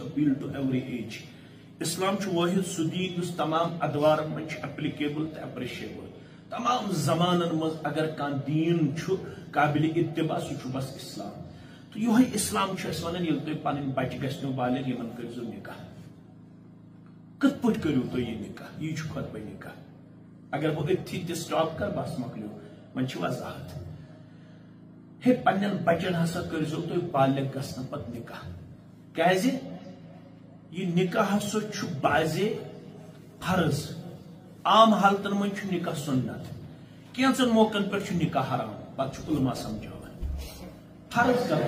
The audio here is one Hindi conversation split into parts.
Appeal to every age. Islam छु वाहिद सुदीन युस तमाम अदवार तो तमाम जमानन मज अगर कान दीन काबिल इत्तिबा सु बस इस्लाम. तो योहे इस्लाम छु अस वनन यल तुय पन बच गस्नो बालिग यमन करजो निकाह। कत पट करू तो ये ये खत निकाह। अगर वो इत्थि ते स्टॉप कर, बस मकलियो। मन छु वजाहत। हे पन्न बचन हसा करजो तुय बालिग गसन पत निकाह। कैसे? ये निकाह सो बाजे फ़र्ज़। आम हालतन मन निकाह सुन्नत। कैंसन मौकन पे निकाह हराम? पे उलमा समझान फ़र्ज़ कर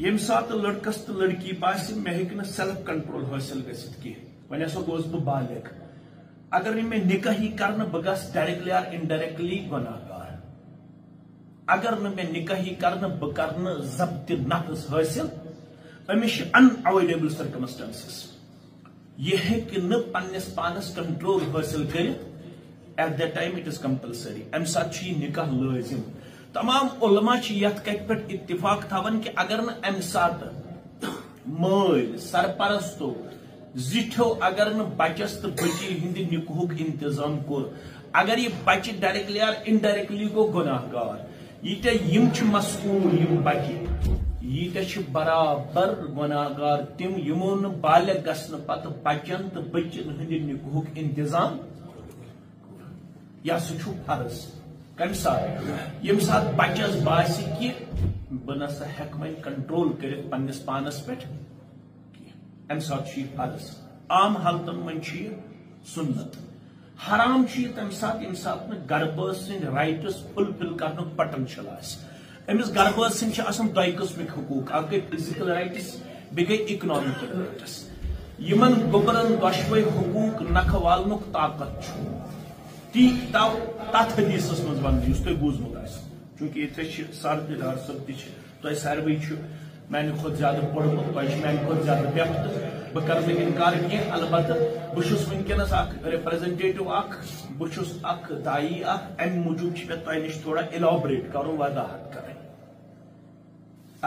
यम सात लड़कस तो लड़की बास मे हे सेल्फ कंट्रोल हासिल गह वन हसा गोस बह बालिग अगर निकाह ही कर बह डायरेक्टली आर इनडायरेक्टली गुनाहगार अगर निकाह ही कर जब्त नफ्स हासिल अमिश अनअवॉइडेबल सर्कमस्टेंसेस यह न पन्नस पानस कंट्रोल हासिल कर at that time it is compulsory अम साथ निकाह लाजिम तमाम उलमा कत पे इत्तिफाक थवन कि अगर न अम सात मल सरपरस्तो जिठो अगर न बचस तो बची हिंद निकुक इंतज़ाम कोर अगर ये बच्चे डायरेक्टली और इनडायरेक्टली गो गुनाहगार ये मसूल यम बच्चे यीत बराबर गुनागार तम यमो बाल गसन पत बचन तो बचन हंद निकुक इंतज़ाम यह सह फ़र्ज़ कम सात यम सात बचस बास कि बह नसा हेक वो कंट्रोल कर पन्नस पानस पे अम सात फ़र्ज़ आम हालतन मन सुन्नत हराम तम सात यम सात गर्भ सद राइट्स फुलफिल कर पोटेंशियल आए अमिस गर्भस सिंह दय कस्मिक हकूक अ गई फ़िज़िकल राइट्स बे गई इकनॉमिकल राइट्स यमन गोबरन दशवे हकूक नख वालनुक ताकत ती तव तथ हदीसस मज वन तुम बूजमुत चूँकि ये सर दार सब तुम सारे मैंने खुद ज़्यादा पढ़मुत तुम मैंने खुद ज़्यादा पेप बह कर इनकार कह अलबत् बहुत वनकस रिप्रेजेंटेटिव बहुत दाई अम मूजूब मे तुम नश थोड़ा इलाबरेट कर, वजाहत कर।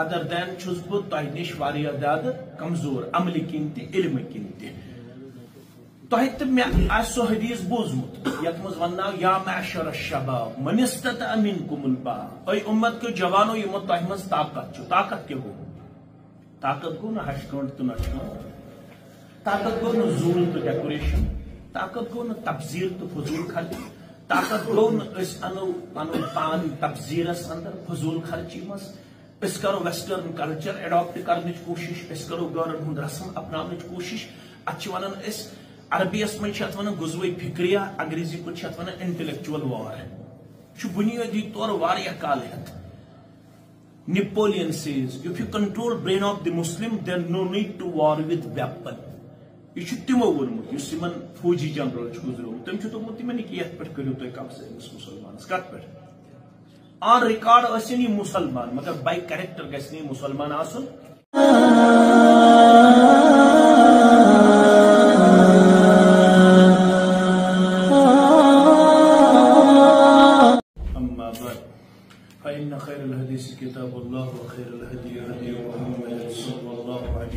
अदर दैन बह तह नश ज़्यादा कमज़ोर, अमल किन इल्म किन तह तो मे सो हदीस बोजमुत यथ मज वनो या मैशर शबाब, मनिस्तत अमिन कुमुल बा उम्मत के जवानो यमो तह मज ताकत ताकत क्या गो ताकत गो ना हशकंड तो नशकंड ताकत गो न जूल तो डेकोरेशन ताकत गो न तबजीर तो फजूल खर्च ताकत गो न पन पान तबजीरस अंदर फजूल खर्ची मज करो वेस्टर्न कल्चर एडॉप्ट करने कोशिश. करो गौरन हूँ रस्म अपनाने कोशिश. अत वन अरबियस मज वन गुजवे फिक्रिया, अंग्रेज़ी पे वन इंटेलेक्चुअल वार बुनियादी तौर वारिया काल हेत Napoleon says, if you control brain of the Muslim, then no need to war with weapon. यह तमो वोनमुत इन फौजी जनरल गुजरोमुत तम दोमुत तिमन कि ये पे करो तुम कब्जे मुसलमान कत पे ऑन रिकॉर्ड असन यह मुसलमान मगर बाई कैरेक्टर गि मुसलमान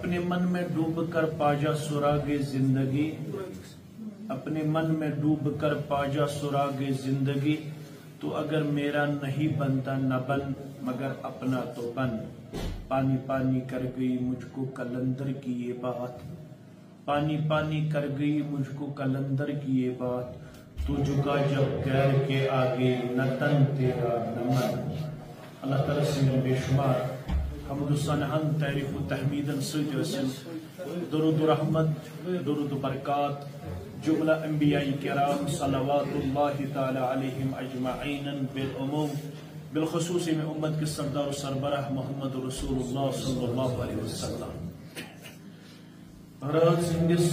अपने मन में डूब कर पाजा सुरागे ज़िंदगी। अपने मन में डूब कर पाजा सुरागे ज़िंदगी। तो अगर मेरा नहीं बनता न बन मगर अपना तो बन। पानी पानी कर गई मुझको कलंदर की ये बात। पानी पानी कर गई मुझको कलंदर की ये बात। तू झुका जब गैर के आगे, न तन तेरा न मन। अल्लाह ताला से बेशुमार हमद सनहन तारीफ़ तहमीदन सत दरुद रहमत दरुद बरकात जुमला अम्बिया कराम अलैहिम अजमईन बिलउमूम बिलखसूस में उम्मत के सरदार सरबराह मोहम्मद वसल्लम राज हिंदिस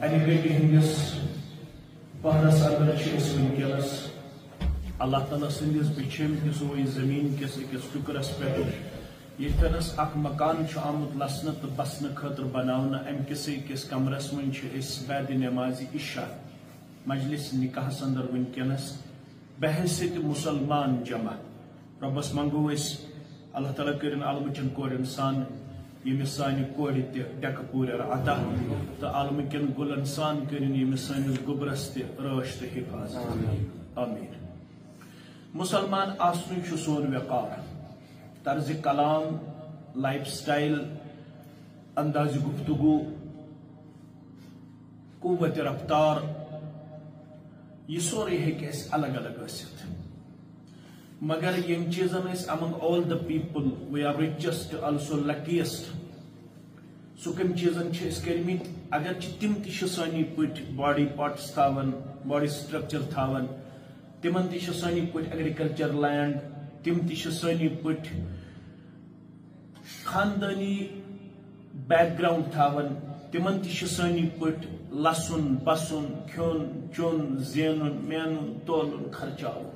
अनिगटी हिंदिस पहरस अंदर वनकस अल्लाह ताला सदिस बिछम किस ज़मीन किस टुकरस पे यस अख मकान आमुत लसन तो बसन खतर बनाना अम किस अकिस कमरस मन बैद नमाज़ इशा मजलिस निकाह अंदर वनकस बहसित मुसलमान जमा रबस मंगो अल्लाह ताला कर अलमचन कोर सान यमिस सान कोर तक पूर अता तो अलमकन गुलन सान कर सानिस गुबरस तश तो हिफाजत आमीन मुसलमान आसन सोन वकार तर्ज कलाम लाइफ स्टाइल अंदाज गुफ्तगु कुत रफ्तार यह सोरे हे अलग अलग मगर यम चीजन among all the people we are richest also luckiest so कम चीजन कर्म अगर तम ती पट बॉडी पार्ट्स थावन बॉडी स्ट्रक्चर थावन, तिमन ती पट एग्रीकल्चर लैंड तिम ती पट खानदानी बैकग्राउंड थावन तिमन ती पट लसन बसन खोन चोन जेन मेन तोलन खर्चावन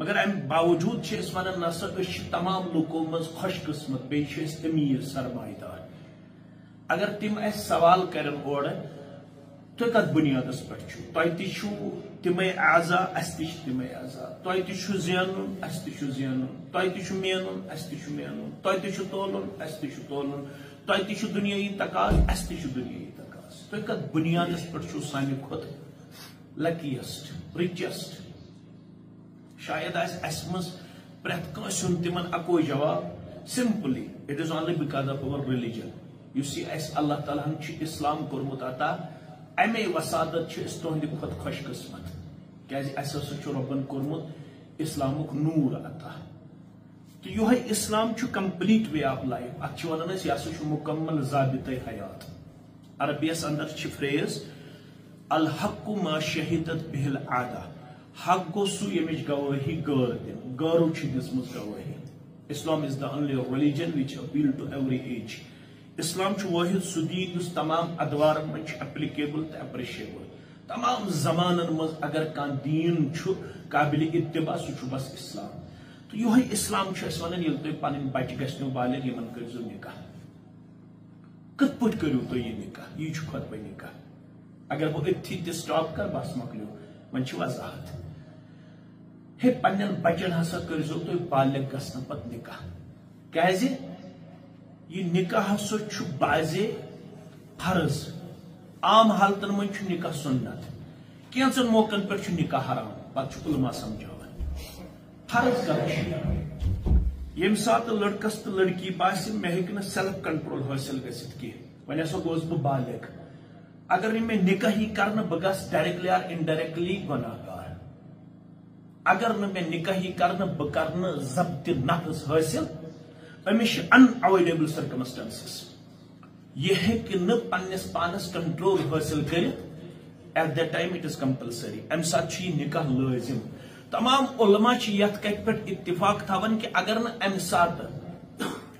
मगर अम बावजूद वन नसा तमाम लुको मज खुशकस्मत बे अमीर सरमादार अगर तिम सवाल कर और तुम कत बुनियाद पे तु तम आजा अस तम तुम जेन अस तेन तुम मेन अस मेन तुम तोलन अस तोलन तुम दुनियाई तकाज अस दुनियाई तकाज तुम कत बुनियाद पे सान लकीस्ट रिचेस्ट शायद प्रेत तिमन अको जवाब simply it is only because of our religion use Allah ताला इस्लाम कोर्मुत अता अमे वसादत तुहद खुद खुशकस्मत क्या रबन कोर्मुत इस्लामुक नूर अता तो यह Islam complete way of life अत वन यह मुकम्मल जाबित हयात अरबियस अंदर फ्रेज अल मा शहीदत बिहिल आदा हक गो सू यमिच गवाही गौर दिन गौरव दिसमुत गवाही Islam is the only religion which appeal to every age. छु वाहिद सुदीन उस तमाम अदवार में applicable तो appreciable. तमाम जमानन मज अगर कान दीन काबिल इत्तिबा सु छु बस इस्लाम। तो योहे इस्लाम छु अस वनन यल तो पनिन बच गस्नो बाले यमन करजो निकाह कत पट करू तो ये निकाह ये छु खत पे निकाह अगर वो इत्थि स्टॉप कर, बस मकलो छु वजाहत हे पन्न बचन हसा करजो तुम बालिग पत निकाह कैज ये निकाह सो बाजे फ़र्ज़। आम हालत मन निकाह सुन्नत। कैंसन मौकन पे निकाह हराम? पत उलमा समझावन फ़र्ज़ कर यम सात लड़कस तो लड़की बास मे हे सेल्फ कंट्रोल हासिल गि वन हसा गोस बह बालिक। अगर मे निकाही कर बह गस डायरेक्टली आर इनडायरेक्टली गुनाहगार। अगर ना मे निकाही कर बह कर जब्त नफ्स हासिल अमिश अनअवॉइडेबल सर्कमस्टेंसेस यह हेक् पन्नस पानस कंट्रोल हासिल कर at that time it is compulsory अम सात निकाह लाजिम तमाम उलमा यथ कत पे इतफाक थवन कि अगर न अम सात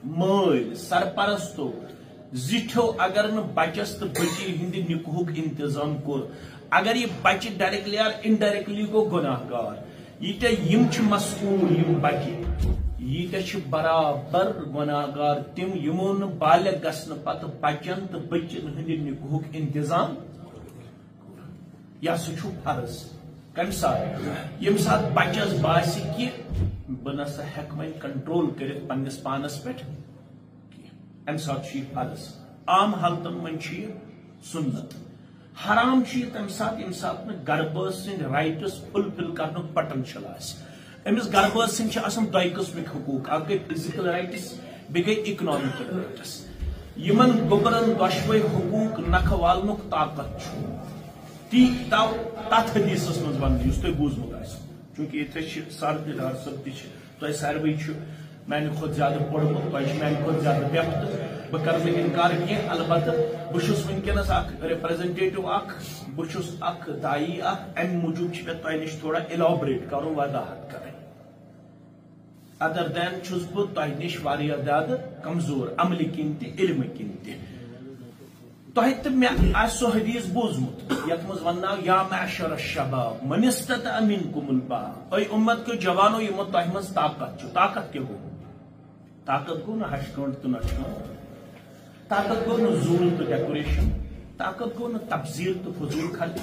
मल, सरपरस्तो जिठो अगर न बचस तो बची हिंद निकहुक इंतज़ाम कोर अगर ये बच्चे डायरेक्टली या इनडायरेक्टली गो गुनाहगार यम मसूल यम यीटे बराबर गुनागार तम यमो न गसन पत बचन तो बचन हिंद निकहुक इंतज़ाम या सह फ़र्ज़ कम सात सात बचस बास कि बह नसा हेक वन कंट्रोल कर पानस पे अम सात फ़र्ज़ आम हालतन मन सुन्नत हराम तम सात यम सात सद राइटस फुलफिल कर पोटेंशियल अमिस गरबा सद दो कस्मिक हकूक अ गई फ़िज़िकल राइटस बे गई इकनॉमिकल राइटस यमन गोबरन दशवे हकूक नख वालन ताकत ती तथ हदीसस मज वन तुम बूजमुत चूँकि ये सरदार सब तुम सारे मान खुद ज़्यादा पढ़मुत तुम मान खुद ज़्यादा बेफ्त बह कर इनकार कह अलबत् बहुत वनकस रिप्रेजेंटेटिव बहुत दाई अम मूजूब मे तुम नश थोड़ा इलाबरेट कर वजाहत कर अदर दैन बह तुम नश ज़्यादा कमज़ोर अमल किन तम किन तह तो मे सो हदीस बोजमुत यथ मज वन्ना या मैशर शबाब मनिस्तत अमिन कुमुल बा उम्मत के जवानो यमो तह मज ताकत ताकत के गो ताकत गो न हशकंड तो नशकंड ताकत गो न जूल तो डेकोरेशन ताकत गो न तबजीर तो फजूल खर्च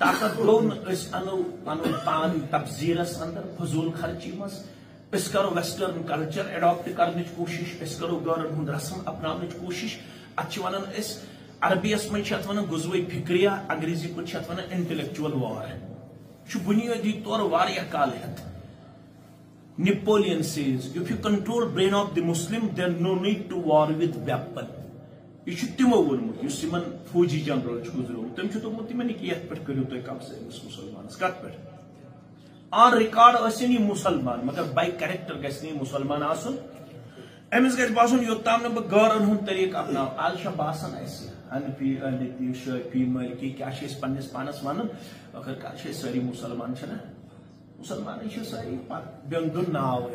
ताकत गो न अनो पान तबजीरस अंदर फजूल खर्ची मस अस करो वेस्टर्न कल्चर एडॉप्ट करने कोशिश अस करो गौरन हुंद रस्म अपनाने कोशिश। वनन अस अरबियस मन वन गुजवे फिक्रिया अंग्रेज़ी पे वन इंटेलेक्चुअल वार बुनियादी तौर काल हेत Napoleon says, if you control brain of the Muslim, then no need to war with weapon. यह तमो वोनमुत यमन फौजी जनरल गुजरोमुत तम दोमुत तमन कि ये पे करो तुम कब्जे मुसलमान कत पे ऑन रिकॉर्ड यह मुसलमान मगर बाई कैरेक्टर गि मुसलमान अमिस गि बासन योत्ताम बह गौरन हूँ तरीक अपना आज बासान हनफी अहलती शफी मलकी क्या पन्नस, पानस वन आखिरकार सारी मुसलमान मुसलमान सारी बेंदुन नाव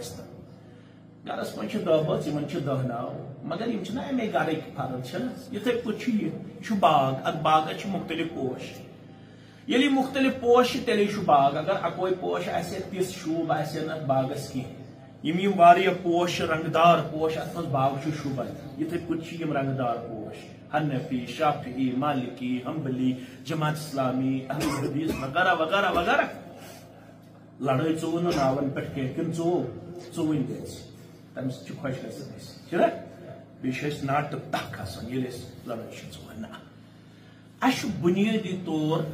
गरस मन दह बच इन दह नाव मगर यम अमे गर फ़र्ज़ इथे पे बाग अत बाग मुख्तलिफ़ पोश ये मुख्तलिफ़ पोश तेल बाग अगर अकोई पोश तिस शूब आ बागस कह पोश रंगदार पोश अत बाग शुबन इथे पे रंगदार पोश हनफी शाफी मालिकी हम्बली जमात इस्लामी अहल हदीस वगैरह वगैरह वगैरह लड़ाई चो नावन पे किन चो चोवन गई तम खुश गना बे नाट तक लड़ाई चोवन अश बुनियादी तौर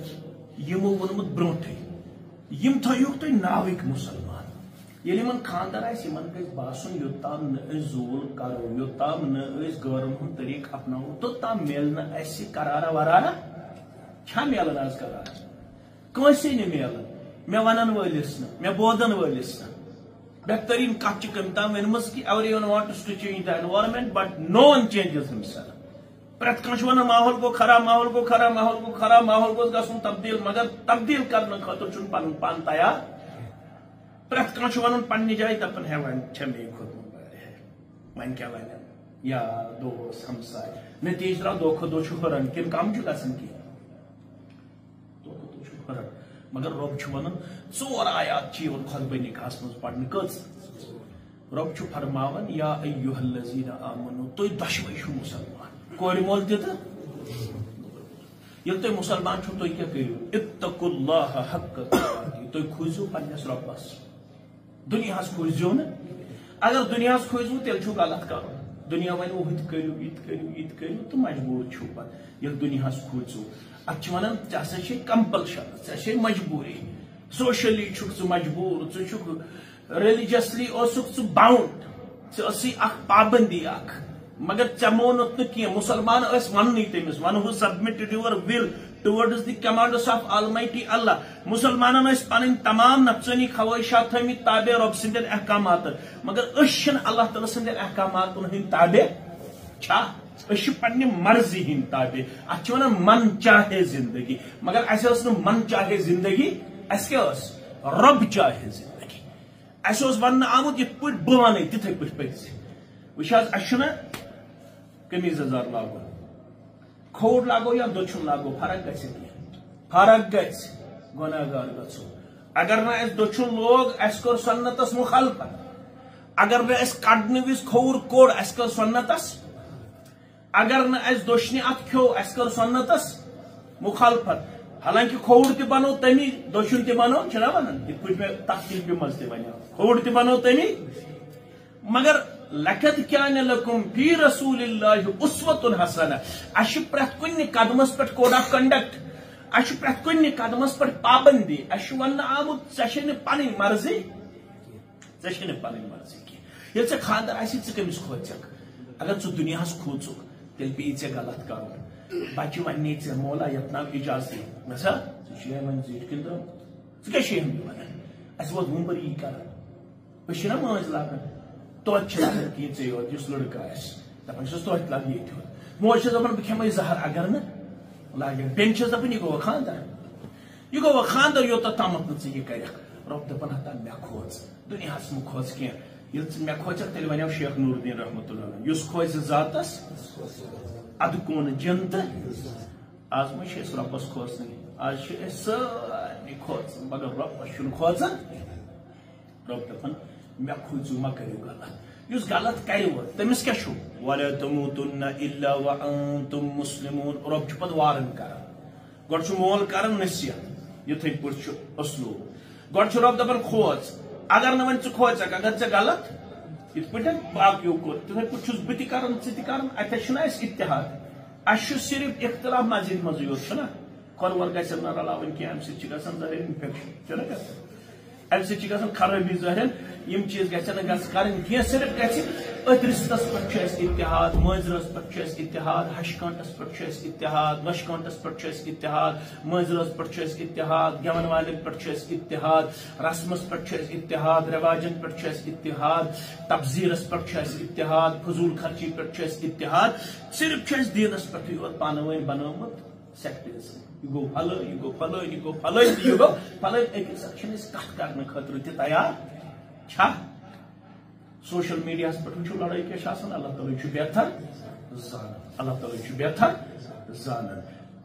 यमो वोनमुत ब्रोटे यम थोक तुम नाविक मुसलमान। ये खानदार बासन योताम न जूल करो योताम न गौरन हूँ तरीक अपनाओ। तोताम मिल करारा वरारा? छा मिलन आज करारा? कंसे मिलन मे वन वलिस न मे बोदन वलिस बेहतरीन कत कम वनमस कि everyone wants to change the environment but no one changes himself प्रत कह वन माहौल को खराब, माहौल को खराब, माहौल को खराब, माहौल को तब्दील, मगर तब्दील करने खतर पन, पान तैयार प्रत कह वन पे जाए दपन है मे खुद वन क्या वन या दोस्त हमसाय नतीज द्रा दो खो हुरन कम गसन की? दो खो हुरन मगर रब वन चोर आयात वन खुतब निकास मज पढ़ने कज रब फरमावन या अयुहल्लजीन आमनु तुम दशवे मुसलमान दित? ये मुसलमान हक तुम खुजू पन्नस रब्बस। दुनिया खोजो न। अगर दुनिया खोजू, तेल गलत कर। दुनिया करू तो मजबूर छू पे दुनिया खोजू। अत वन कंपलशन ऐसे मजबूरी। सोशली मजबूर रिलीजियसली बाउंड पाबंदी मगर चे मोनुत नी मुसलमान वन तमिस one who submitted your will towards the commanders of almighty Allah मुसलमान पन तमाम नफसनी ख्वाहिशात थमित ताबे रब सद अहकाम मगर अल्लाह तला सद अहकाम ताबे? पन्ने मर्ज़ी हिंद ताबे। मन चाहे ज़िंदगी। मगर अस मन चाहे ज़िंदगी अस रब चाहे ज़िंदगी। अस वन आमुत ये बह वन तिथे पे कमीज यजार लागो। खोड़ लागो या दोचुन लागो? फ़र्क ग फ़र्क गुनागार गो अगर ना दोचुन लोग अस कर सन्नतस मुखालफत। अगर ना कड़ने विज खोर कोड़ कर सन्नतस। अगर न दोशनी अत खो कर सन्नतस मुखालफत। हालाँकि खोड़ त बनो तमी दोशुन त बनो छना वन इत पे तफसील मज त बनो खोड़ त बनो तमी मगर लकद क्या लकुम फ़ी रसूलिल्लाहि उसवतुन हसना अश प्रत कुन कदमस पे कोड ऑफ़ कंडक्ट अश प्रत कुन कदमस पे पाबंदी अश वन आमुत चे पन मर्ज़ी चे पन मर्ज़ी की ये खानदार आस कमिस खोचक अगर दुनिया खोचुक तेल पे ऐसे गलत कर बच्चे वन ऐसे मोला यतना इजाज़त वे वन जीट क्या शेम वन अस वो वुम पर यी कर बशना माज लागन तो लागन कि ऐसे यो जिस लड़का आस दपन छस तो लाग ये थो। मोज छस दपन बखेम जहर अगर न लागन बेन छस दपन ये गो खानदार ये गो खानदार यो तमत न ये कर रब दपन हता मे खोज। दुनिया मु खोज क्या मे खोचक तेल वन शेख नूरुद्दीन रहमत उस खोज जातस अद कौन जन तो आज मे रबस खोसन आज सारे खोच मगर रबस खोचन रब दपान मे खोजू मा करो गलत उस गलत कर तमिस क्या वला तमूतुन्न इल्ला व अंतुम मुस्लिमून रब पे वारन कर गो मोल कर नसीहत युथे पे असलूब गो रब दपान खोज अगर न वन खोचक अगर चे गलत इत पे बाकियों को तिथे पे छुस बह कर अतः इतिहाद अस सिर्फ़ इख्तलाफ मस्जिद मज योत खोर गि रलावन कह अम सर इन्फेक्शन अम सराबी जहर यम चीज़ कर सिर्फ़ ग रिश्तस पे इतिहाद माजरस पे इतिहाद हशकांटस पे इतिहाद नशकांटस पे इतिहाद माजरस पे इतिहाद गवन वाले पे इतिहाद रस्मस पे इतिहाद रवाजन पे इतिहाद तबजीरस पे इतिहाद फजूल खर्ची पे इतिहाद सिर्फ़ दीनस पे पान वन बनोमुत यह गो फल यह गो फल यह गो फल फल अकिस कत कर खतर तैयार। छा। सोशल मीडिया पे लड़ाई क्या अल्लाह तला बेहतर। जान। अल्लाह तला बेहतर। जान।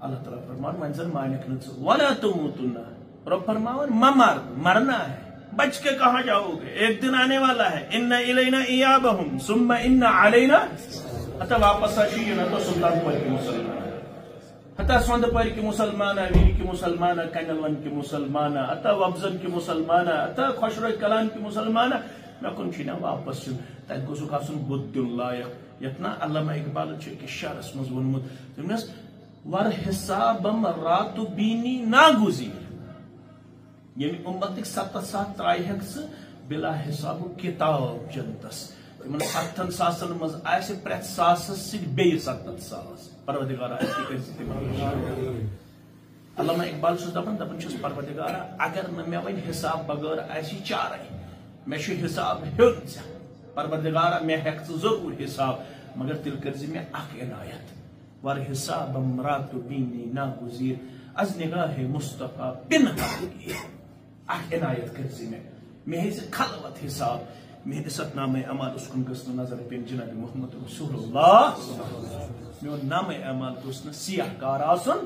अल्लाह तला फरमान वन जन मानक वन तुम रब फरमान मर, मरना है। बच के कहा जाओगे? एक दिन आने वाला है। इन इलेना इयाबहुम, सुम्मा इन अलैना। अतः वापस आशी न तो सुल्तान पर मुसलमान। अतः स्वंदपर की मुसलमान वीर के मुसलमान कनलवन की मुसलमान अतः वब्जन की मुसलमान अतः खुशर कलान की मुसलमान मे कुन वापस तत गोसुक आसन बुद्दुन लायक यतना अल्लामा इकबाल शहरस मज वोनमुत तमस वर हिसाबम रातु बीनी नागुजीर यमि उम्मतिक सत्त सात त्राय हक बिला हिसाब किताब जनतस तिमन सत्तन सासन मज प्रत सिद बे सत्तन सास परवदिगारा इकबाल दपान दपान परवदिगारा अगर न मे वन हिसाब बगैर आसि चारे मे हिसाब हेन परवदिगारा मे हेक ज़रूर हिसाब मगर तिल कर मे अनायत वर हिसाब रात बीनी ना गुजीर अज निगाह मुस्तफ़ा बिन अख इनायत कर मे मे खलवत हिसाब मेहदि सतनाम अमाल उसकुन गसन नज़र पेन जनाब मोहम्मद रसूलुल्लाह। मोन नाम अमाल गोस सियाहकार आसन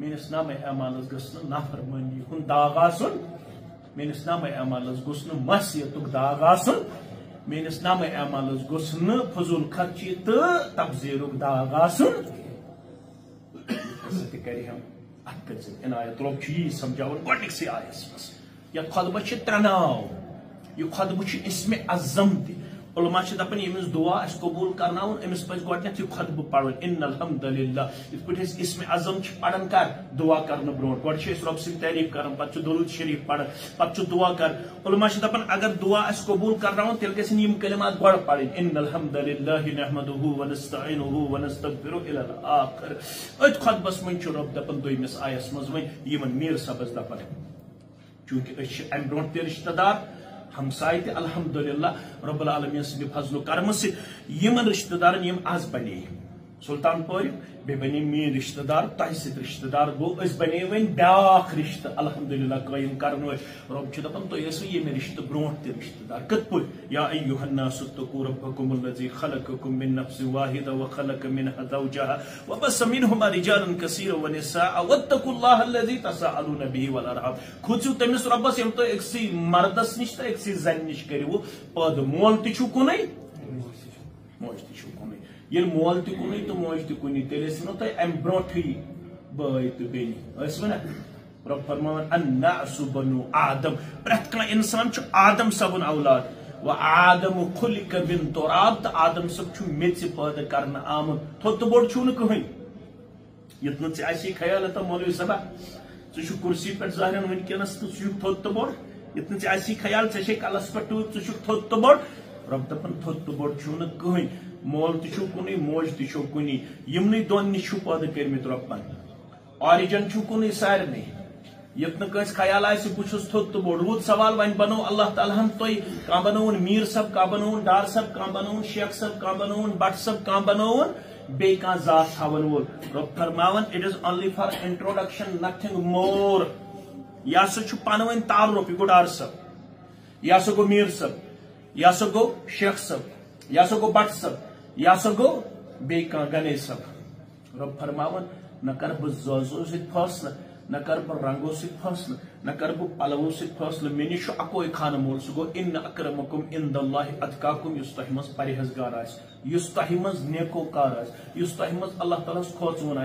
मेस नाम अमाल गस नाफरमानी हूँ दाग आसन मेस नाम अमाल गोस मसीयत दाग आसन मेस नाम अमाल गोस फजूल खर्ची तो तबजीर दाग आसन कर हम अत इनायत लोग यी समझावन गोडनिकसी आयस यह खुतबह त्रे नाव यह खुतबह इसमें अजम उलमा दपान यमिस दुआ अस कबूल करना अमिस पज गोडनेथ यह खुतब पढ़न इन अलहमदिल्ला पे इसम अजम पढ़न कर दुआ कर ब्रो गोड रब तारीफ़ कर पे शरीफ पढ़ पे दुआ कर उलमा दपान अगर दुआ अस कबूल करना तेल गम कलिमात गो पढ़ इन अलहमदिल्ला अत खुतबस मन रब दपान दोमिस आयस मज मीर सबस दपान चूँकि अम ब्रो रिश्तेदार हमसाय ते अलहमदुल्ला रब्बुल आलमीन सद फजल करम सम रिश्तेदार आज बने सुल्तान पौर बे बने मीन रिश्तेदार तह रिश्तेदार गो बने वन ब्याख रिश्त अलहमदिल्ला कायम कर रब दपान तुम ये रिश्त ब्रो त रिश्तेदार कत पे या अयुहन्नासुत्तकू रब्बकुम अल्लज़ी खलककुम मिन नफ्स वाहिदा व खलक मिनहा ज़ौजहा व बस मिनहुमा रिजालन कसीरा व निसाअ वत्तकुल्लाह अल्लज़ी तसाअलून बिही वल अरहम खुचु तमिस रब्बस यम तो एकसी मर्दस निश त एकसी जन निश करिवो पद मोल तिछु कुनै मोज तिछु ये मोल तुन तो मोज तुन तेल तुम अम ब्रोठी बय तो आदम प्रत कह इंसान आदम सबन औलाद व आदम खुलिक तो आदम सब मेच पैदा कर आमुत बोड़ छू कहें युत नी ख्याल तो मौलवी सबा छु कुर्सी तो बोड़ युत नी ख्याल ऐसे कलस बोड़ रब दपन थोत बोड़ छू कहें मोल तु कुन मोज तु कुन यमन दोन नश पैदा कर्मित रपन ऑरिजन कुन सारे यत नस ख्याल बहुत थोत तो बोड़ रूद सवाल वन बनो अल्लाह तहन तुम कह बनोन मीर सब कह बनोन डार सब कह बनोन शेख सब कह बनोन बट सब कह बनोन बे कह जात थावन वोल रब फरमावन it is only for introduction nothing more यह सह पन वन तारुफ यह गो डार सब यह गो मीर सब यह गो शेख सब यह गो बट सब यह सो गो बे गने सब रब फरमावन न कर बह जोजो सैसल न कर बह रंगो सैसल न कर बह पलवो सैसल मे नीश अको खान मोल सह गो इन अक्रमकुम इन अतकाकुम तह मज परहेजगार तह मज नेकोकार तह मज अल्लाह तला खोचवन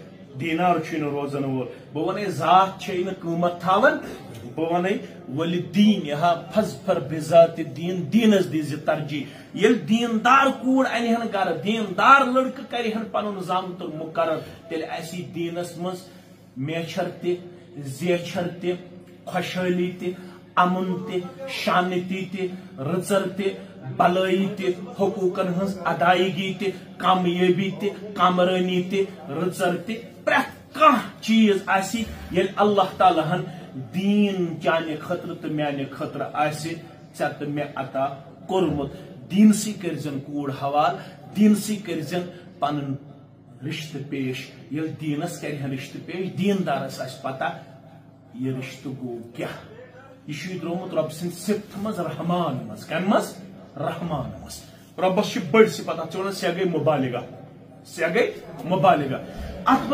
पृछक मोहम्मद रसूल वल दीन हाफज फर बिजात दीन तरिबत यदा ये मे पृछक मोहम्मद रसूल बह वन शक्ल छे रोजन वाजि बह वन दीनार रोजन वोल बह वन जात कीमत थावन बह वन वल दीन फज फर बिजात दीन दीनस दीज तरजी ये दीनदार कूड़ अनहन गर दीनदार लड़क कर पन जामत मुकर तेल दीनस मज मेछर तेछर तशहाली तमन तानती तचर तलाई तकूकन कह चीज़ ये अल्लाह तालहन दीन चाने खतर तो माने खतर ऐ तो मे अता कोर्मुत। दीन सी कर कूड़ हवाल, दीन सी कर पन रिश्त पेश। ये दीनस कर रिश्त पेश दीनदारस पता यह रिश्त गो क्या। यह द्रोमुत रब मज कम मज रहमान मज। रबस बड़ सिफत अत वन से गई मुबालिगा। से गई मुबालिगा। अत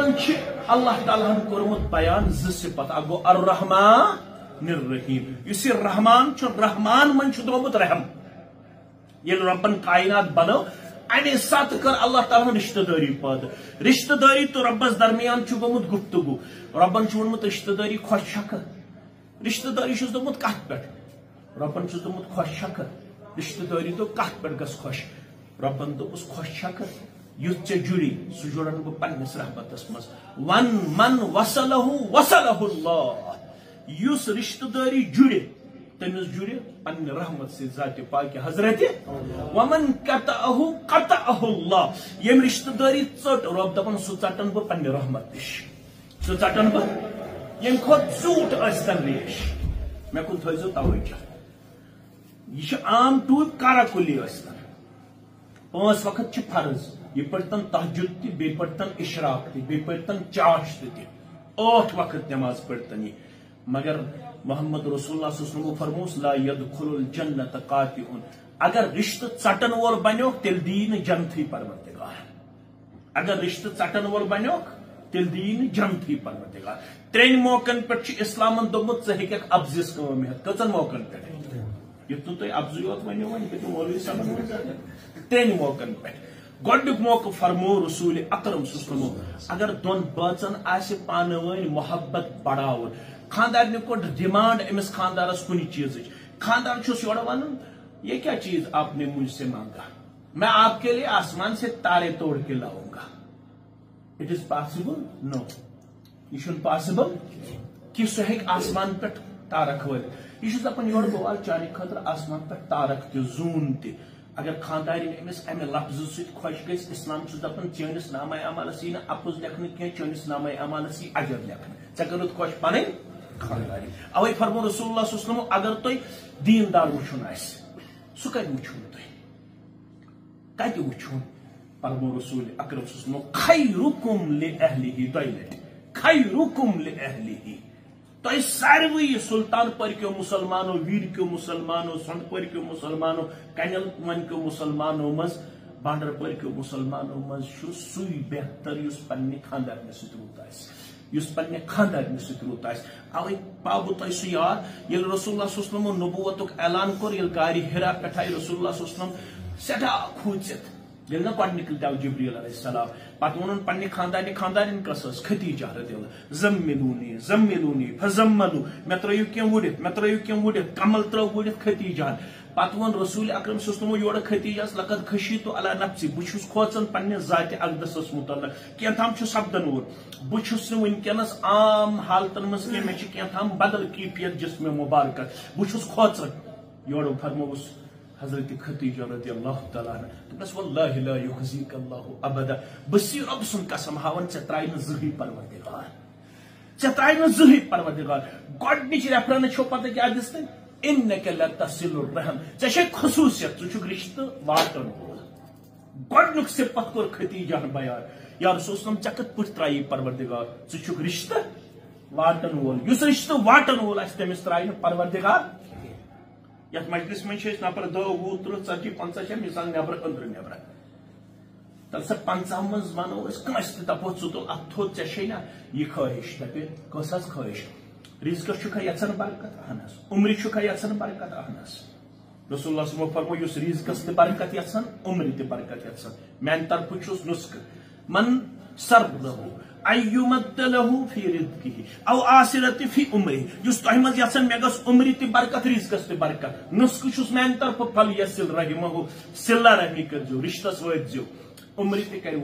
अल्लाह ताला कोर्मुत बयान ज सिफत अ गो रहमान रहीम इस रहमान रहमान मन द्रोमुत रहम ये रबन कायनात बनो अमे सत कर अल्लाह ताला रिश्तेदारी पैदा रिश्तेदारी तो रबस दरमियान गोमुत गुफ्तगु रबन वोनमुत रिश्तेदारी खुश शकर रिश्तेदारी दोमुत कत पे रबन दोमुत खुश शकर रिश्तेदारी तो कत पे गस खुश रबन दोपस खुश शकर युथ चे जुड़ी सह जुड़न बह पन्नस रहमतस मज वन मन वसलहु वसलहुल्लाह। युस रिश्तेदारी जुड़े तमिस जुड़ पन्न रहमत से जात पाक हज़रत। वमन कतअहु कतअहुल्लाह। यम रिश्तेदारी चट, रब दपन सु चटन बह पन्न रहमत निश सु चटन बह यम खुद झूठ अस्तन रेश। मे कुन थो तवज्जो यह आम टूब कारा कुली अस्तन पाँच वक्त फ़र्ज़ ये पढ़तन तहजुद ति बे पढ़तन इशराक ति चाश ति आठ वक्त नमाज़ पढ़तन ये मगर मोहम्मद रसूल फरमोस ला यदखुल जन्नत कातिउन अगर रिश्त चटन वोल बनो तेल दीन जनथी परवरदिगार अगर रिश्त चटन वोल बनो तेल दीन जनथी परवरदिगार त्रेन मौकन पे इस्लाम दोमुत चे हेक अब्जिस कम कचन मौकन पे युत तुम अब्जु योत पे मौलवी साहब त्रेन मौकन पे गोडुक मौक फरमो रसूल अकरम सुस्लमो अगर दोन बचन वन मोहब्बत बढ़ावन खानदार को डिमांड अमिस खानदारस कुन चीज़ खानदार योड़ वन ये क्या चीज़ आपने मुझसे मांगा मैं आपके लिए आसमान से तारे तोड़ के लाऊँगा इट इज़ पॉसिबल नो यह पॉसिबल कि सह आसमान पे तारक व यह दपान योर बवाल चाने खतर आसमान पे तारक त जून त अगर खानदारिन अमिस अमे लफ्ज सह गई इस्लाम दपान चनिस नाम अमालस यी अपुज लेखन कह चनिस नाम अमालस यी अजर लेखन ऐ कर खुश पन खानदारी अवे फरमो रसूल अगर तुम दीनदार वुन सह कत वुन परमो रसूल अकरम खैरुकुम ले अहलिही दोय लट खैरुकुम ले अहलिही तुम सारवी सुल्तान पर्क्यो मुसलमानो, वीर क्यो मुसलमानो, संत पर्क्यो मुसलमानो, कनल वन क्यो मुसलमानो मज बांडर पर्क्यो मुसलमानो मज सुई बेहतर, युस पन्ने खानदार सत युस पन्ने खानदार सत अवे पाबु तुम सह याद ये रसूल नबूवत ऐलान कोर, ये गारि हिरा पे रसूल सठा खूचित ना गडनिक दाव जबरील सलाम पत खानदानी खानदानी कस खतीजा रदिल जम्मिलूनी जम्मिलूनी फजम्मलू मे त्रयु कम वुड़ित मे त्रयु कम वुड़ित कमल त्रव वुड़ित खतीजा पत रसूल अकरम सम योड़ खतीजस लकद खशी तो अला नफसी बहुत खोचन पन्ने जात अकदस मुतल कैथाम सपदन वोर बहुत वनकस आम हालतन मज मे कैथाम बदल कीफियत जिसम मुबारक बहुत खोचन योड़ फरमोस हज़रत खतीजा रदी अल्लाह अल्लाह अबदा बसी रब सुन कसम हावन त्राय न जही परवरदिगार त्राय न जही परवरदिगार गॉडनिच रेफरन छो पता क्या दिसते इन्नक लतसिलुर रहम चे छे खसूसियत छु रिश्त वाटन गॉडनुक सिफत कोर खतीजा बयान या रसूल चकत पुट त्राई परवरदिगार छु रिश्त वाटन वोल रिश्त वाटन वोल तमिस त्राय परवरदिगार यथ मजलिस में नफर दह वह त्रुह ती पंचा मिसाल नबर अंदर नबर तल सा पंचा मज वनो कस च अत थोद ना यह ख्वाहिश दपे कस ख्वाहिश रिजकस यचान बरकत अहनस उम्र यचान बरकत अहनस रसोल्ला फरमो युस रिजकस त बरकत यचान उम्र त बरकत मान तरफ़ नुस्ख मन सर्व मे गस उमरी ति बरकत रिज्कस ति बरकत। नुस्क छुस तरफ़ फल यसिल रहिमहु, सिल्ला रहमी कर जो। रिश्तस वत जो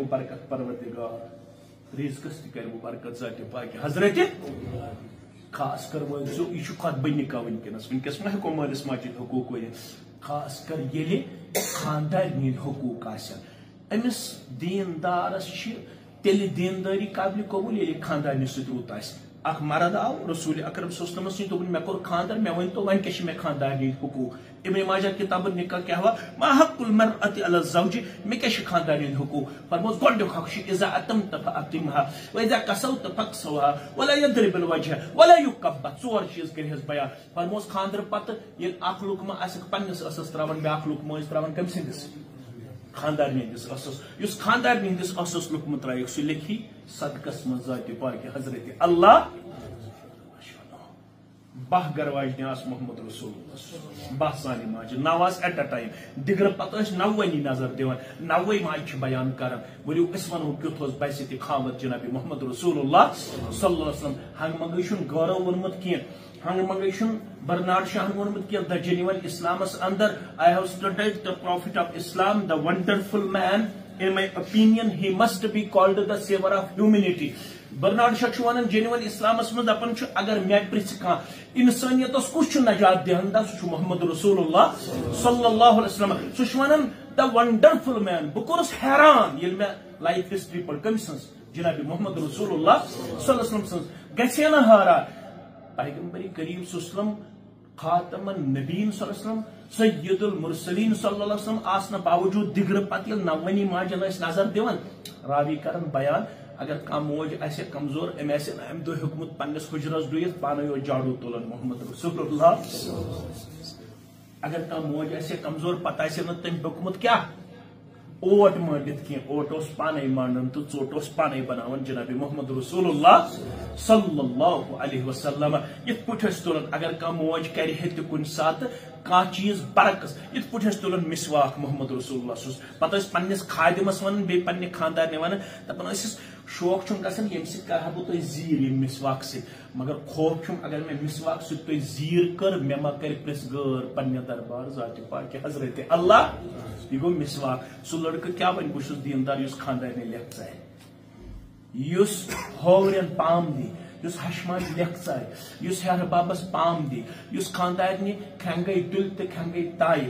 बरकत परवरदिगार रिज्कस ति बरकत जाति पाक। हज़रत खास कर वो जो इशु खत का वनकस मा हको मालिस माजिद हकूक खास कर येले खानदार नीद हकूक दीनदारस तेल दीनदारी काबिल कबूल ये खानदानी सत अख मरद आव रसूल अकरम सोसलमस दोपन मे कोर खानदार मे वन तो वन क्या मे खानदानी हकूक इबन माजा किताब निका क्या हुआ मा हकुल मरअति अल जौज मे क्या खानदानी हकूक फरमोस गोड हक इजा अतम तफ अतिमहा व इजा कसौत फक्सवा वला यद्रिब अल वजह वला युकब चोर चीज़ कर बयान फरमोस खानदार पत ये अख लुकमा असक पन्नस असस लुकमा त्रावन कम सिंदस खानदार हंदिस असस खानदार हंदिस असस लुकमत रायक सह लिखी सदकस मज पाक हज़रत अल्लाह बह गरवाजन आस मोहम्मद रसूल बह सानि माज नव एट अ टाइम दिगर पे नवनी नज़र दिवान नवे माज बयान कर वो वनो क्युत बस खामत जनाब मोहम्मद रसूल सल्लम हंग मंग गौरव वोनमुत of Islam, the wonderful man. In my opinion, he must be called the saver of humanity. Bernard Shaw one इस्लामस मज दपान अगर मे इंसानियतस कुछ नजात सह मोहम्मद वन द वंडरफुल मैन बह कोरस हैरान मे लाइफ हिस्ट्री जनाब वसल्लम सन्स गछे न हारा पैगंबरी करीम सल्लल्लाहु खातमन नबीन सल्लल्लाहु सैयदुल मुरसलीन अलैहि बावजूद दिग्र पत नवनी माजन नज़र दिवन। रावी करन बयान, अगर कह मोज आसे कमज़ोर अम आसे अम दो हुकमत पन्नस हुजरस डुयत पाने जाड़ू तुलन मोहम्मद रसूलुल्लाह अगर कह मोज आसे कमज़ोर, पता तम हुकमत क्या? ओट मंडित कह ओट पान मंडन तो चोट पान बनान जनाब मोहम्मद रसूल सल्लल्लाहु अलैहि वसल्लम। यथ पुठ तुलन अगर कह मोज कर कुन सात कह चीज़ बरकस। इत पे तुलान मिसवाक मोहम्मद रसूल पे पन्नस खादिमस बे शौक गसन ये कर बह जीर ये मिसवाक सि। मगर खौफ अगर मे मिसवाक सत जीर कर, मे मा कर प्रिस गर पे दरबार जात हज़रत अल्लाह यह गो मिसवाक। सू लड़क क्या वन बहुत दीनदार खानदार लिख युस होवरन पाम दी। युस हेर बाबस पाम दी खानदारनि खेंगई तुल तो खेंगई ताय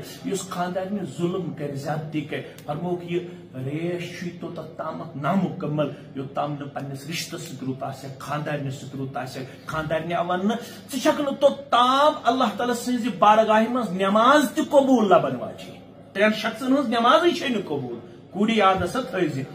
खानदारनि जुल्म कर ज्यादती कर फरमोक ये रेश तो ताम नामुकमल यो ताम न पन्नस रिश्ते सत आसे खानदारनि सत रुत आसे खानदारनि अवन च छक तो ताम अल्लाह ताला सज बारगाह मज नमाज़ तबूल लबन वाजी त्रेन शख्सन हज नमाज़ कबूल कूड़ी याद सा थी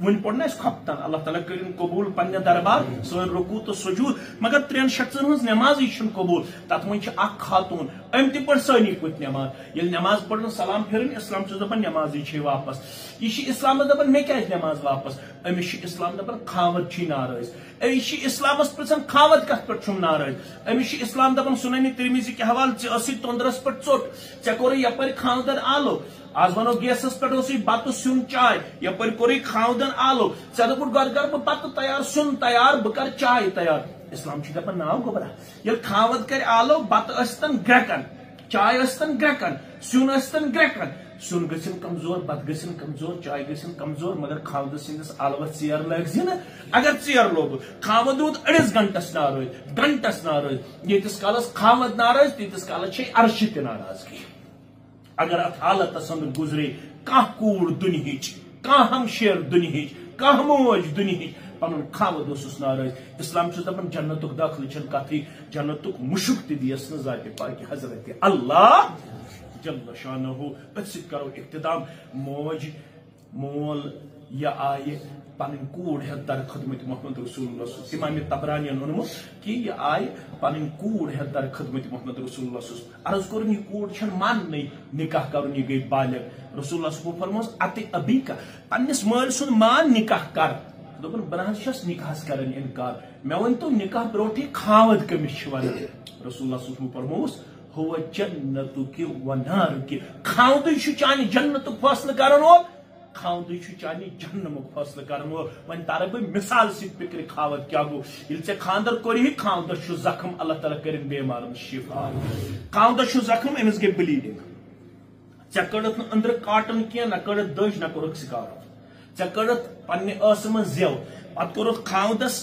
वन पोड़ ना खपतन अल्लाह ताला करिन कबूल पन्ने दरबार सोन रुकू तो सजूद मगर त्रेन शख्सन हज नमाज़ कबूल तथ मन खातून अम ति पढ़ सानी पत नमाज़ ये नमाज़ पढ़ सलाम फिर इस्लाम दपान नमाज़ वापस यह इस्लाम दपान मे क्या नमाज़ वापस अमिस इस्लाम दपान खावत नाराज़ अमिस इस्लामस पृछन खावत कत पे नाराज़ अमिस इस्लाम दपान सुननि तिरमिजी के हवाले तंदरस पे चोट ऐ कोर यप खावदर आलो आज वनो गेसस पे बत सुन चाय यपर कोर खावदन आलो ऐ दोपुट गो कर बह बत तैयार सुन तैयार बह कर चाय तैयार इस्लाम दपान नाव गोबरा ये खावद कर आलो बत ग्रेकन चाय ग्रेकन सुन ग्रेकन सुन गन कमज़ोर बत गन कमज़ोर चाय गन कमज़ोर मगर खावद सिंदस अलव चेर लग अगर चेर लोग खावद रूद अड़िस घंटस नाराज़ गंटस नाराज़ यीस कालस खावद नाराज़ तीस काल अर्श त नाराज़गी अगर अत हालत अंदर गुजरे, कह कूर दुनिह कह हमशेर दुनिह कह मोज दुनिह पन खावद नाराज़। इस्लाम दपान जन्नत दाखिल कथ जन्नत मुशुक तीस जात पाक हज़रत अल्लाह। जल्द शान करो इकतदाम। मोज, मोल यह आय पन कूड़ हे दर खदमत मोहम्मद रसूल इमाम तबरानियन ओनमुत कि यह आय कूड़ हे दर खदमत मोहम्मद रसूल अर्ज़ कोर यह कूड़ मान निकाह कर यह गई बालग रसूल फरमोस अत अबी का पन्नस माल सुन मान निकाह कर दोपन बह निकाह कर इनकार मे वन तो निकाह ब्रोटे खावद कमिस रसूल फरमोस हुआ जन्नत कि वनार कि खावद चान जन्नत फैसल कर खावद चान जहनमुक फैसल कर वन तार बह मिसाल सिक्र खावद क्या गो? ये खानदर कोर खावद जख्म अल्लाह तला कर बेमार शिफा। खावद जख्म अमिस गई ब्लीडिंग ऐ कड़त अंदर काटन कह न कड़त दज न कोर सिकारत ऐ कड़त पन्ने मज जेव। पत कोर खावदस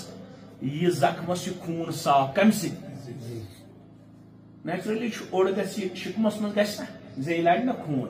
यह जख्मस खून साफ़ कम सत नेचुरली ओड शिकमस मज गे ना खून।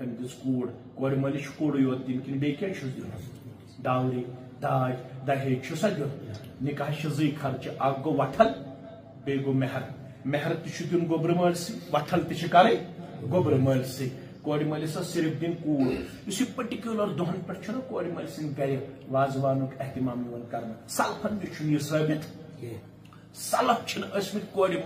सह कर तम कूड़ कोर मलिस कूड़ योत दिन कि दिन डावरी दाज दहेज सा दिन निकाह जी खर्च. अ गो वठल बे गो मेहर मेहर दिन गोबर मल वठल तक गोबर मल कोर मलिस सिर्फ़ दिन कूड़ इस पर्टिकुलर दोहन पे कोर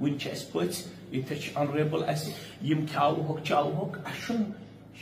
वन पच ये अनरेबल यम ख्याव चाव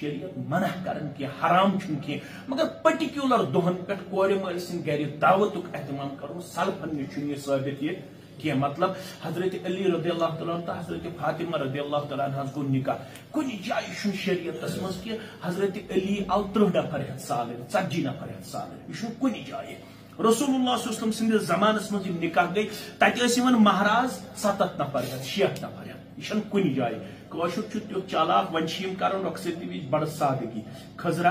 शरीयत मना कर हराम कह मगर पर्टिकुलर दोहन पे कोर मल सद गर दावत एहतमाम कर सलफन नश साबित ये कह मतलब हज़रत अली रदी अल्लाह तो हज़रत फातिमा रदी अल्लाह तह गो निकाह। कुन जाय शरीयत कि हज़रत अली आव त्रुह नफर साल ती नफर साल यह कुन जाय रसूल सद जमानस मज निकाह गई। तत महाराज सतत नफर शीत नफर यह कुन जाय कशुर तुथ चालाक वन कर रखसती बड़ सादगी। खजरा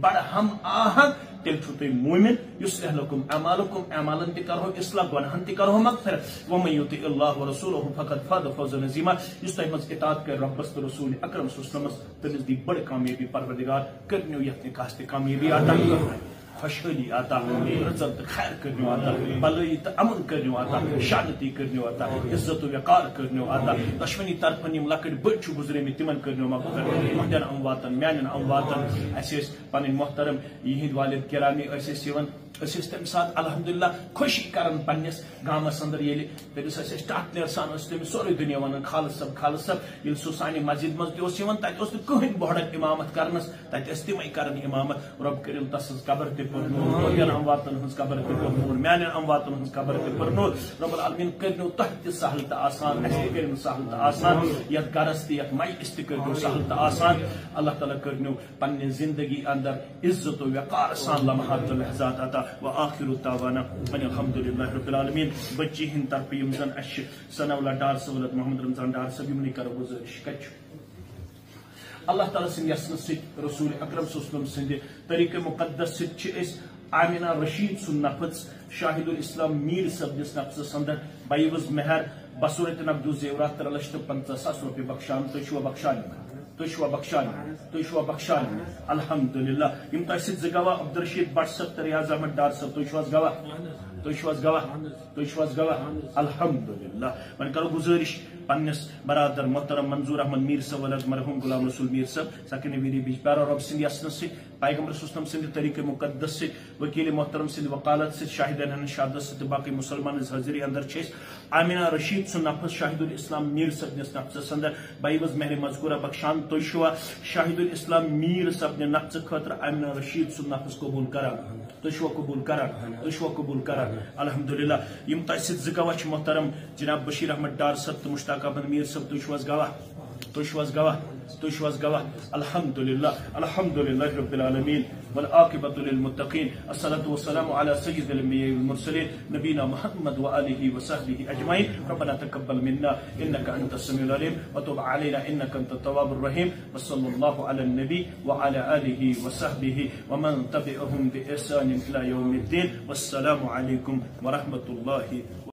कमिटमेंट कर बराबर यह तो यह दीजो पेश कर बड़ हम आहंग तेल तुम मोमिन अहलकुम अमालकुम, अमालन तरो इसला गुनहन तरो मगफिर। वम युति अल्लाह रसूल फकत फद फौज नजीमा इस तम इतात कर रब्बस तो रसूल अकरम सुस्लमस तमिस दी बड़ कामयाबी परवरदिगार करनो यथ निकास कामयाबी अता खुशहाली आता इज़्ज़त खैर करने आता भलाई तो अमन करने आता शांति करने आता, इज़्ज़त वकार करने आता दशवनी तरफन यम लकट बड़ गुजरे तिमन करने मगर महदन अम वातन म्यान अम वातन अस पन मोहतरम यहिंद वालिद किरामी तम सात अलहमदिल्ला खुशी कर पन्नस गामस अंदर ये तमिस टट नेर सान तमिस सोरे दुनिया वन खाल सब खाल सब ये सह सान मस्जिद मज तत कहन बहड़न इमामत तत तमें कर इमामत रब कर तस कबर तन अमवातन हज कबर तूर मान अमवातन हज कबर तुर रब अलमिन कर तह सहल तो आसान अस कर सहल तो आसान ये गरस तक सहल तो आसान अल्लाह तला कर पन्ने ज़िंदगी अंदर इज़्ज़त वकार सान लम्हात लहजात अता व आखिर तावाना आलमीन बच्ची हिंद तरफ़ यम जन अश सनवला डार सवलत मोहम्मद रमज़ान डार सब यमन कर गुजारिश कच अल्लाह ताला सिंह यसन रसूल अकरम सल्लम सिंद तरीके मुकद्दस सत आमिना रशीद सुन नफस शाहिदुल इस्लाम मीर सबदिस नफस अंदर बाईवज मेहर बसूरत अब्दुल जेवरात त्रे लक्ष पंचा सास रुपये बख्शान तुवा बख्शान तुवा बख्शान तुवा बख्शान अलहमदुल्ला यम तह सत गवाह अब्दुलरशीद भट सब तो रियाज अहमद डार तुवा गवाह तुवा गवाह तुवा गवाह अलहमदुल्ला वन करो गुजारिश पन्नस बरादर मोहतरम मंजूर अहमद मीर सब अलग मरहूम गुलाम रसूल मीर सब सकिन वीरी बिच प्यारा रब सिंह यसन से पैगंबर सुस्लम सिंह तरीके मुकदस से, वकील मोहतरम सिंह वकालत से, शाहिदन शहादत से बाकी मुसलमान हाजिरी अंदर आमिना रशीद सुन नफस शाहिदुल इस्लाम मीर सब निस नफस अंदर बाईवज मेहर मजकूरा बख्शान तुशवा शाहिदुल इस्लाम मीर सबने नफ्स खतर, आमिना रशीद सुन नफस कबूल करा। तुशवा कबूल करा। तुशवा कबूल करा। अलहमदुलिल्लाह। यम तसित जगवा मोहतरम। जनाब बशीर अहमद डार सब तो Mushtaq Mustafa bin Mir sab tushwas gawa tushwas gawa tushwas gawa alhamdulillah alhamdulillah rabbil alamin wal aqibatu lil muttaqin as-salatu was-salamu ala sayyidil anbiya'i wal mursalin nabina muhammad wa alihi wa sahbihi ajma'in rabbana taqabbal minna innaka antas samiul alim wa tub alayna innaka antat tawwabur rahim wa sallallahu ala an-nabi wa ala alihi wa sahbihi wa man tabi'ahum